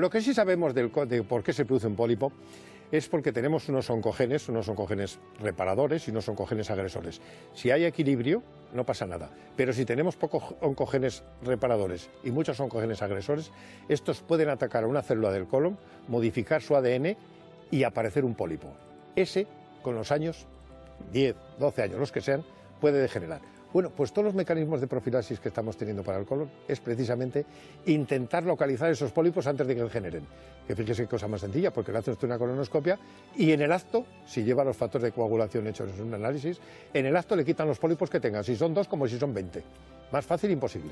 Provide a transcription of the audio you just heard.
Lo que sí sabemos de por qué se produce un pólipo es porque tenemos unos oncogenes, unos oncogenes reparadores y unos oncogenes agresores. Si hay equilibrio, no pasa nada. Pero si tenemos pocos oncogenes reparadores y muchos oncogenes agresores, estos pueden atacar a una célula del colon, modificar su ADN y aparecer un pólipo. Ese, con los años, 10, 12 años, los que sean, puede degenerar. Bueno, pues todos los mecanismos de profilaxis que estamos teniendo para el colon es precisamente intentar localizar esos pólipos antes de que generen. Que fíjese qué cosa más sencilla, porque le hacen usted una colonoscopia y en el acto, si lleva los factores de coagulación hechos en un análisis, en el acto le quitan los pólipos que tenga, si son dos como si son 20. Más fácil imposible.